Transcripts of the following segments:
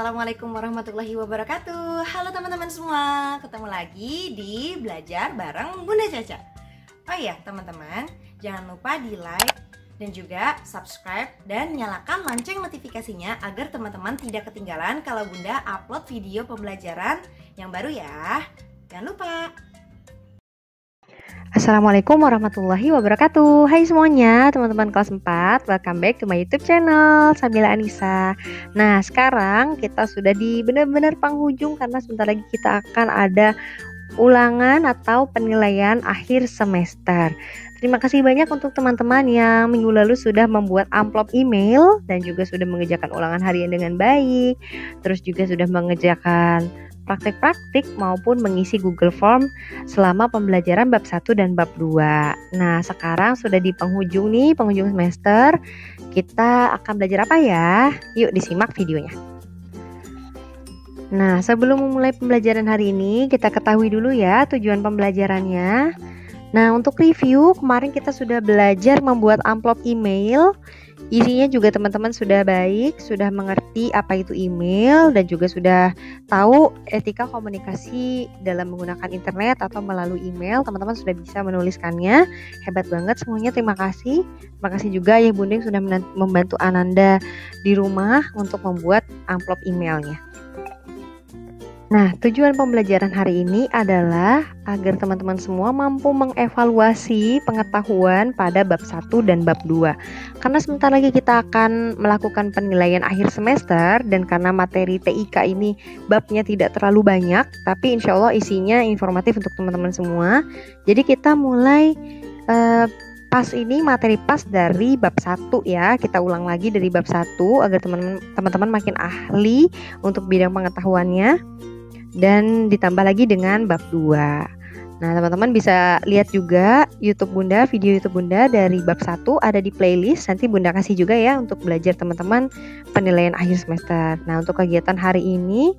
Assalamualaikum warahmatullahi wabarakatuh Halo teman-teman semua Ketemu lagi di Belajar bareng Bunda Caca Oh iya teman-teman Jangan lupa di like dan juga subscribe dan nyalakan lonceng notifikasinya agar teman-teman tidak ketinggalan kalau Bunda upload video pembelajaran yang baru ya. Jangan lupa. Assalamualaikum warahmatullahi wabarakatuh. Hai semuanya teman-teman kelas 4 Welcome back to my youtube channel Sabila Anissa. Nah sekarang kita sudah di benar-benar penghujung Karena sebentar lagi kita akan ada ulangan atau penilaian akhir semester. Terima kasih banyak untuk teman-teman yang minggu lalu sudah membuat amplop email dan juga sudah mengerjakan ulangan harian dengan baik, terus juga sudah mengerjakan praktik-praktik maupun mengisi Google Form selama pembelajaran bab 1 dan bab 2. Nah, sekarang sudah di penghujung nih, penghujung semester. Kita akan belajar apa ya? Yuk disimak videonya. Nah, sebelum memulai pembelajaran hari ini, kita ketahui dulu ya tujuan pembelajarannya. Nah, untuk review, kemarin kita sudah belajar membuat amplop email Isinya juga teman-teman sudah baik, sudah mengerti apa itu email dan juga sudah tahu etika komunikasi dalam menggunakan internet atau melalui email. Teman-teman sudah bisa menuliskannya. Hebat banget semuanya. Terima kasih. Terima kasih juga ya Bunding sudah membantu Ananda di rumah untuk membuat amplop emailnya. Nah, tujuan pembelajaran hari ini adalah agar teman-teman semua mampu mengevaluasi pengetahuan pada bab 1 dan bab 2. Karena sebentar lagi kita akan melakukan penilaian akhir semester dan karena materi TIK ini babnya tidak terlalu banyak, tapi insya Allah isinya informatif untuk teman-teman semua. Jadi kita mulai uh, pas ini materi pas dari bab 1 ya. Kita ulang lagi dari bab 1 agar teman-teman makin ahli untuk bidang pengetahuannya dan ditambah lagi dengan bab 2. Nah, teman-teman bisa lihat juga YouTube Bunda, video YouTube Bunda dari bab 1 ada di playlist. Nanti Bunda kasih juga ya untuk belajar teman-teman penilaian akhir semester. Nah, untuk kegiatan hari ini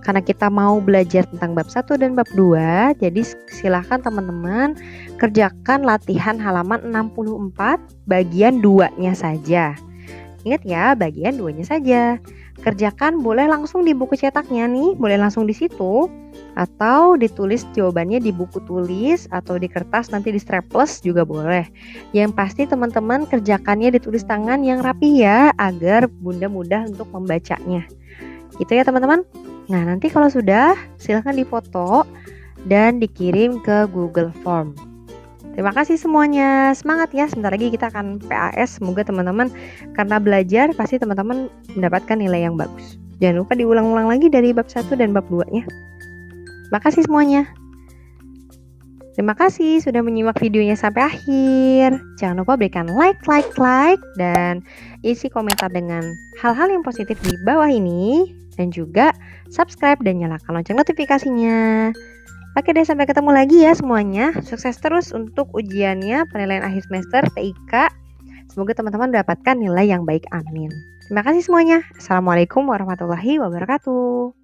karena kita mau belajar tentang bab 1 dan bab 2, jadi silahkan teman-teman kerjakan latihan halaman 64 bagian 2-nya saja. Ingat ya, bagian 2-nya saja kerjakan boleh langsung di buku cetaknya nih, boleh langsung di situ atau ditulis jawabannya di buku tulis atau di kertas nanti di strapless juga boleh. Yang pasti teman-teman kerjakannya di tulis tangan yang rapi ya agar bunda mudah untuk membacanya. Itu ya teman-teman. Nah, nanti kalau sudah silahkan difoto dan dikirim ke Google Form. Terima kasih semuanya. Semangat ya. Sebentar lagi kita akan PAS. Semoga teman-teman karena belajar pasti teman-teman mendapatkan nilai yang bagus. Jangan lupa diulang-ulang lagi dari bab 1 dan bab 2-nya. Terima kasih semuanya. Terima kasih sudah menyimak videonya sampai akhir. Jangan lupa berikan like, like, like, dan isi komentar dengan hal-hal yang positif di bawah ini. Dan juga subscribe dan nyalakan lonceng notifikasinya. Oke deh, sampai ketemu lagi ya semuanya. Sukses terus untuk ujiannya penilaian akhir semester TIK. Semoga teman-teman mendapatkan nilai yang baik. Amin. Terima kasih semuanya. Assalamualaikum warahmatullahi wabarakatuh.